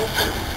open.